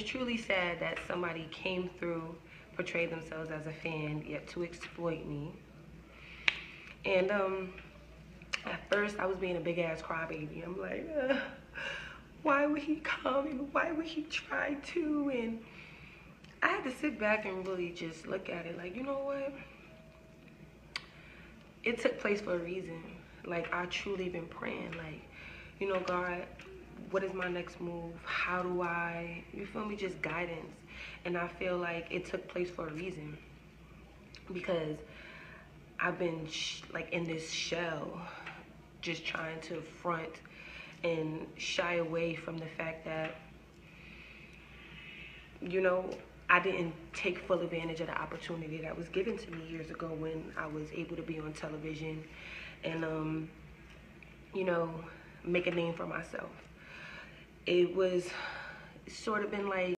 It's truly sad that somebody came through, portrayed themselves as a fan, yet to exploit me. And um, at first, I was being a big ass crybaby. I'm like, uh, why would he come and why would he try to? And I had to sit back and really just look at it like, you know what? It took place for a reason. Like, I truly been praying, like, you know, God, what is my next move? How do I, you feel me, just guidance. And I feel like it took place for a reason because I've been like in this shell, just trying to front and shy away from the fact that, you know, I didn't take full advantage of the opportunity that was given to me years ago when I was able to be on television and, um, you know, make a name for myself it was sort of been like